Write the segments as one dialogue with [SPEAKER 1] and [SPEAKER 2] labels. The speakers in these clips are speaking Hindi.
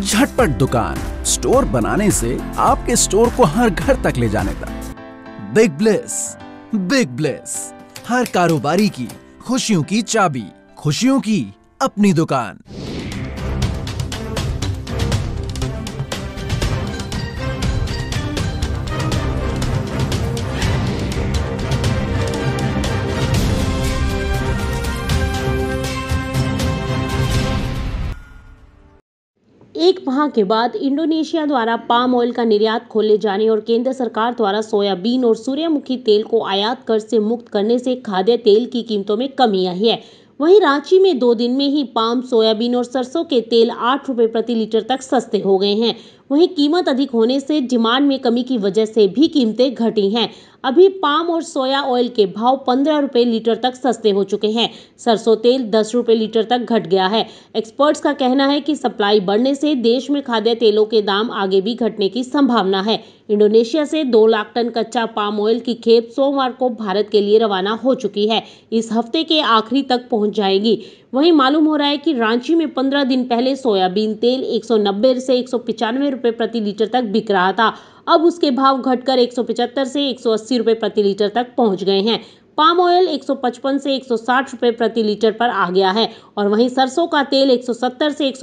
[SPEAKER 1] झटपट दुकान। स्टोर बनाने से आपके स्टोर को हर घर तक ले जाने तक। बिग ब्लेस बिग ब्लेस, हर कारोबारी की खुशियों की चाबी, खुशियों की अपनी दुकान।
[SPEAKER 2] एक माह के बाद इंडोनेशिया द्वारा पाम ऑयल का निर्यात खोले जाने और केंद्र सरकार द्वारा सोयाबीन और सूर्यमुखी तेल को आयात कर से मुक्त करने से खाद्य तेल की कीमतों में कमी आई है। वहीं रांची में दो दिन में ही पाम, सोयाबीन और सरसों के तेल आठ रुपये प्रति लीटर तक सस्ते हो गए हैं। वहीं कीमत अधिक होने से डिमांड में कमी की वजह से भी कीमतें घटी हैं। अभी पाम और सोया ऑयल के भाव पंद्रह रुपये लीटर तक सस्ते हो चुके हैं। सरसों तेल दस रुपये लीटर तक घट गया है। एक्सपर्ट्स का कहना है कि सप्लाई बढ़ने से देश में खाद्य तेलों के दाम आगे भी घटने की संभावना है। इंडोनेशिया से दो लाख टन कच्चा पाम ऑयल की खेप सोमवार को भारत के लिए रवाना हो चुकी है। इस हफ़्ते के आखिरी तक पहुँच जाएगी। वहीं मालूम हो रहा है कि रांची में 15 दिन पहले सोयाबीन तेल 190 से एक रुपए प्रति लीटर तक बिक रहा था। अब उसके भाव घटकर 175 से 180 रुपए प्रति लीटर तक पहुँच गए हैं। पाम ऑयल 155 से 160 रुपए प्रति लीटर पर आ गया है और वहीं सरसों का तेल 170 से एक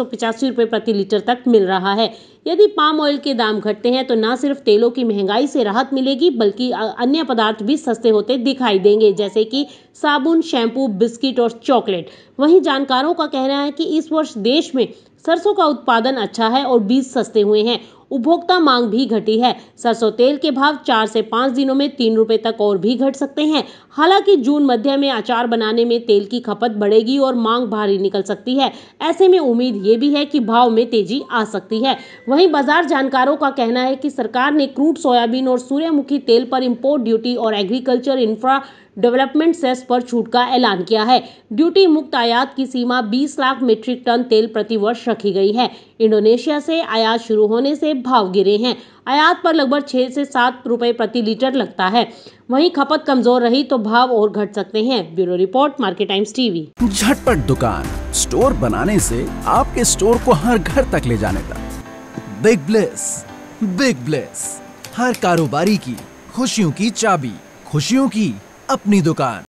[SPEAKER 2] रुपए प्रति लीटर तक मिल रहा है। यदि पाम ऑयल के दाम घटते हैं तो न सिर्फ़ तेलों की महँगाई से राहत मिलेगी, बल्कि अन्य पदार्थ भी सस्ते होते दिखाई देंगे, जैसे कि साबुन, शैम्पू, बिस्किट और चॉकलेट। वहीं जानकारों का कहना है कि इस वर्ष देश में सरसों का उत्पादन अच्छा है और बीज सस्ते हुए हैं। उपभोक्ता मांग भी घटी है। सरसों तेल के भाव चार से पाँच दिनों में तीन रुपये तक और भी घट सकते हैं। हालाँकि जून मध्य में अचार बनाने में तेल की खपत बढ़ेगी और मांग भारी निकल सकती है। ऐसे में उम्मीद ये भी है कि भाव में तेज़ी आ सकती है। वहीं बाज़ार जानकारों का कहना है कि सरकार ने क्रूड सोयाबीन और सूर्यमुखी तेल पर इम्पोर्ट ड्यूटी और एग्रीकल्चर इंफ्रा डेवलपमेंट सेस पर छूट का ऐलान किया है। ड्यूटी मुक्त आयात की सीमा 20 लाख मीट्रिक टन तेल प्रति वर्ष रखी गई है। इंडोनेशिया से आयात शुरू होने से भाव गिरे हैं। आयात पर लगभग छह से सात रुपए प्रति लीटर लगता है। वहीं खपत कमज़ोर रही तो भाव और घट सकते हैं। Bureau report, market times TV.
[SPEAKER 1] झटपट दुकान, स्टोर बनाने से आपके स्टोर को हर घर तक ले जाने तक। Big bless big bless. हर कारोबारी की, खुशियों की चाबी, खुशियों की अपनी दुकान।